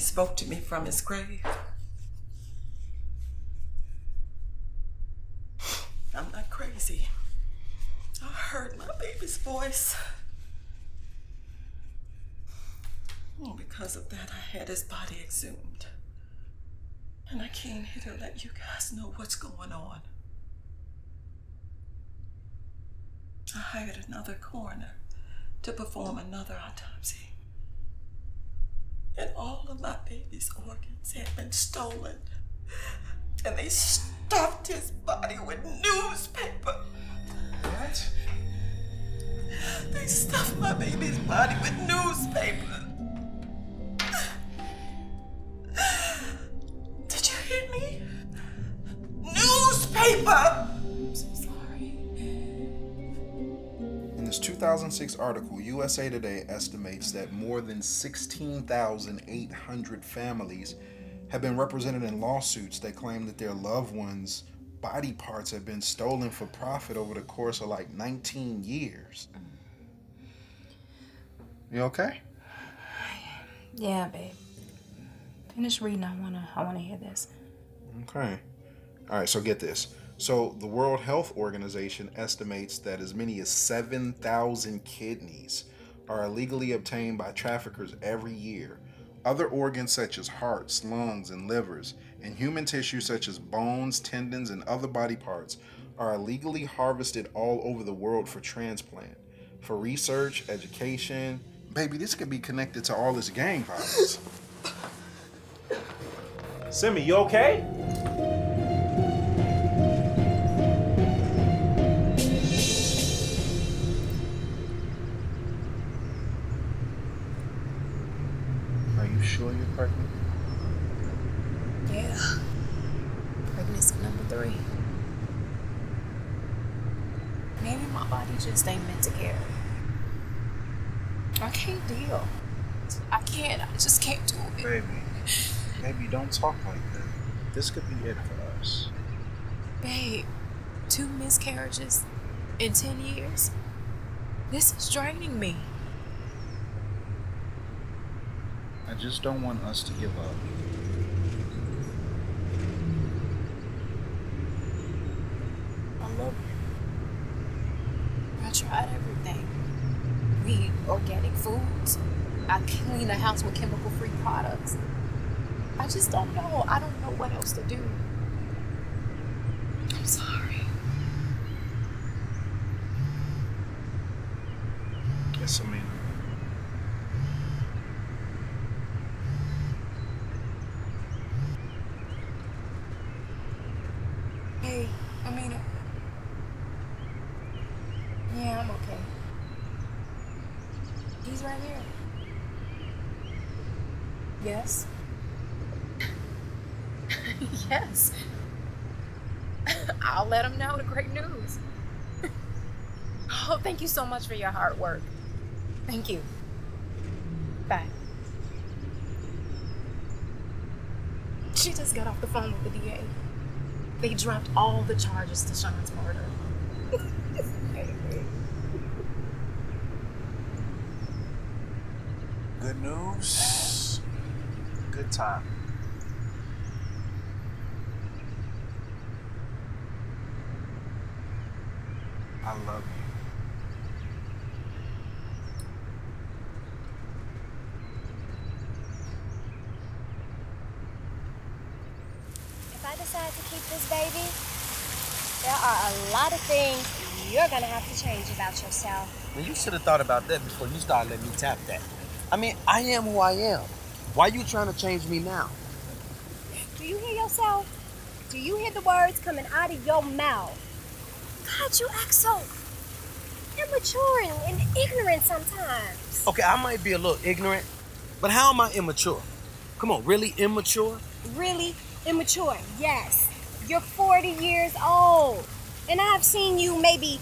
spoke to me from his grave. I'm not crazy. I heard my baby's voice. And because of that, I had his body exhumed. And I came here to let you guys know what's going on. I hired another coroner to perform another autopsy. And all of my baby's organs had been stolen. And they stuffed his body with newspaper. What? They stuffed my baby's body with newspaper. 2006 article, USA Today estimates that more than 16,800 families have been represented in lawsuits that claim that their loved ones' body parts have been stolen for profit over the course of like 19 years. You okay? Yeah, babe. Finish reading. I wanna I wanna hear this. Okay. All right, so get this. So, the World Health Organization estimates that as many as 7,000 kidneys are illegally obtained by traffickers every year. Other organs such as hearts, lungs, and livers, and human tissue such as bones, tendons, and other body parts are illegally harvested all over the world for transplant, for research, education. Baby, this could be connected to all this gang violence. Simi, you okay? Just ain't meant to carry. I can't deal. I can't. I just can't do it. Baby, baby, don't talk like that. This could be it for us. Babe, two miscarriages in 10 years? This is draining me. I just don't want us to give up. I love you. I tried everything. We eat I clean the house with chemical free products. I just don't know. I don't know what else to do. I'm sorry. Yes, I Hey, Amina. Yeah, I'm okay. He's right here. Yes. yes. I'll let him know the great news. oh, thank you so much for your hard work. Thank you. Bye. She just got off the phone with the DA. They dropped all the charges to Sean's murder. Good news. Good time. I love you. If I decide to keep this baby, there are a lot of things you're gonna have to change about yourself. Well, you should have thought about that before you started letting me tap that. I mean, I am who I am. Why you trying to change me now? Do you hear yourself? Do you hear the words coming out of your mouth? God, you act so immature and, ignorant sometimes. Okay, I might be a little ignorant, but how am I immature? Come on, really immature? Really immature, yes. You're 40 years old. And I've seen you maybe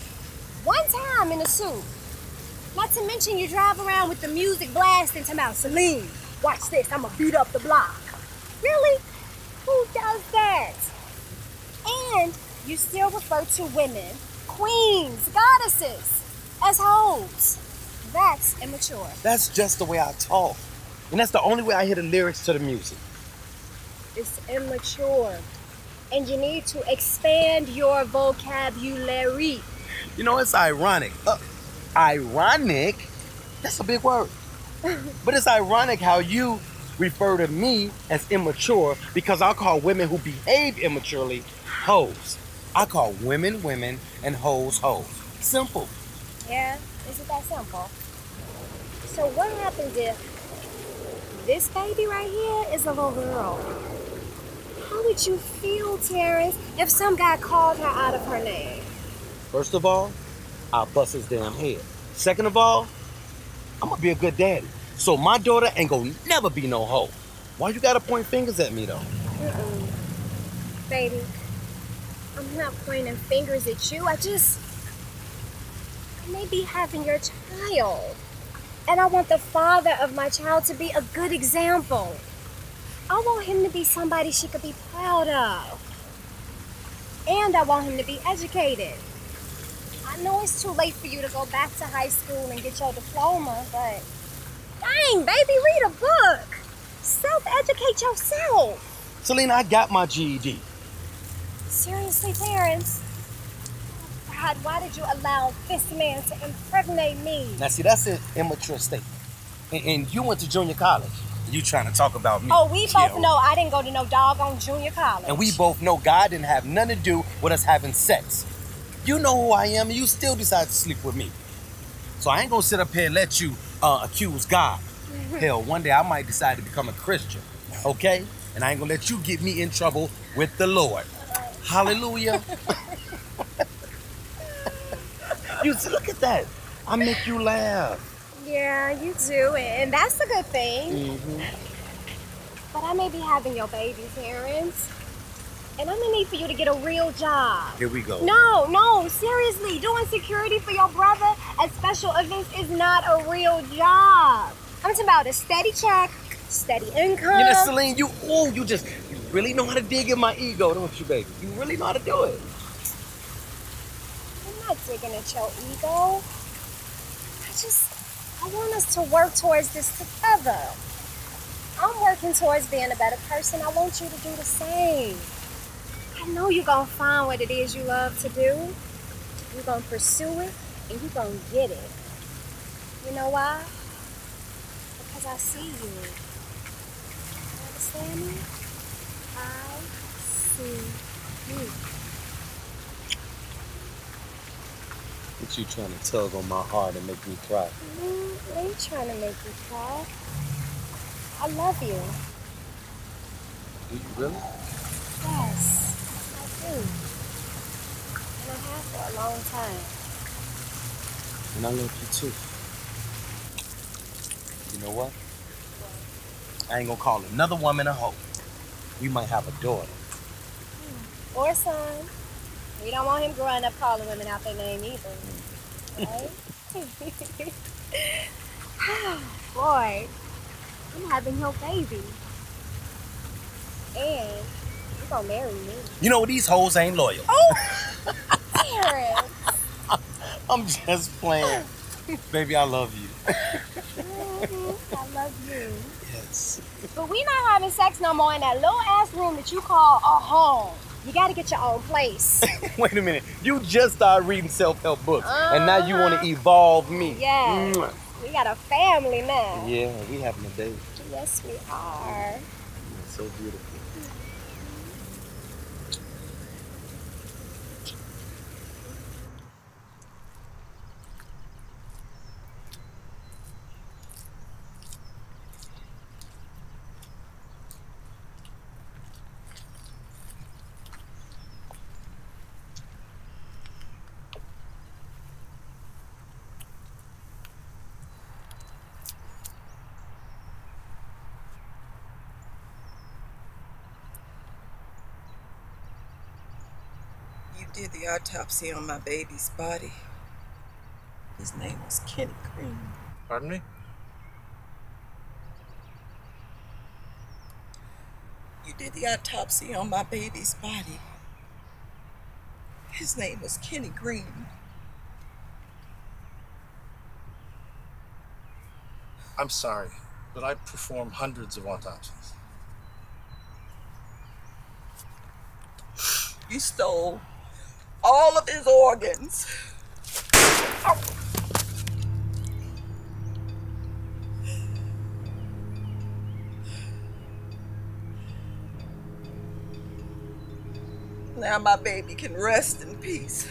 one time in a suit. Not to mention you drive around with the music blasting to mouth. Celine, watch this, I'ma beat up the block. Really? Who does that? And you still refer to women, queens, goddesses, as hoes. That's immature. That's just the way I talk. And that's the only way I hear the lyrics to the music. It's immature. And you need to expand your vocabulary. You know, it's ironic. Uh, ironic? That's a big word. But it's ironic how you refer to me as immature because I call women who behave immaturely hoes. I call women women and hoes hoes. Simple. Yeah, is it that simple? So what happens if this baby right here is a little girl? How would you feel, Terrence, if some guy called her out of her name? First of all, I'll bust his damn head. Second of all, I'm gonna be a good daddy. So my daughter ain't gonna never be no hoe. Why you gotta point fingers at me though? Mm-mm. Baby, I'm not pointing fingers at you. I just. I may be having your child. And I want the father of my child to be a good example. I want him to be somebody she could be proud of. And I want him to be educated. I know it's too late for you to go back to high school and get your diploma, but dang, baby, read a book. Self educate yourself. Selena, I got my GED. Seriously, Terrence? God, why did you allow this man to impregnate me? Now see, that's an immature statement. And, and you went to junior college. You trying to talk about me? Oh, we both Yeah. know I didn't go to no doggone junior college. And we both know God didn't have nothing to do with us having sex. You know who I am, and you still decide to sleep with me. So I ain't gonna sit up here and let you uh, accuse God. Hell, one day I might decide to become a Christian, okay? And I ain't gonna let you get me in trouble with the Lord. Hallelujah. you see, look at that. I make you laugh. Yeah, you do, and that's a good thing. Mm-hmm. But I may be having your baby, Terrence. And I'm gonna need for you to get a real job. Here we go. No, no, seriously, doing security for your brother at special events is not a real job. I'm talking about a steady check, steady income. You know, Celine, you ooh, you just you really know how to dig in my ego, don't you, baby? You really know how to do it. I'm not digging at your ego. I just, I want us to work towards this together. I'm working towards being a better person. I want you to do the same. I know you're gonna find what it is you love to do. You're gonna pursue it and you're gonna get it. You know why? Because I see you. You understand me? I see you. What you trying to tug on my heart and make me cry? Mm, ain't trying to make you cry. I love you. Do you really? Do. And I have for a long time. And I love you too. You know what? I ain't gonna call another woman a hoe. We might have a daughter. Hmm. Or son. We don't want him growing up calling women out their name either. Hmm. Right? Boy, I'm having your baby. And gonna marry me. You know these hoes ain't loyal. Oh! Terrence! I'm just playing. Baby, I love you. Mhm, I love you. Yes. But we not having sex no more in that little ass room that you call a home. You gotta get your own place. Wait a minute. You just started reading self-help books, and now you want to evolve me. Yes. Mwah. We got a family now. Yeah, we having a date. Yes, we are. It's so beautiful. Did the autopsy on my baby's body. His name was Kenny Green. Pardon me? You did the autopsy on my baby's body. His name was Kenny Green. I'm sorry. but I perform hundreds of autopsies. You stole all of his organs. Now my baby can rest in peace.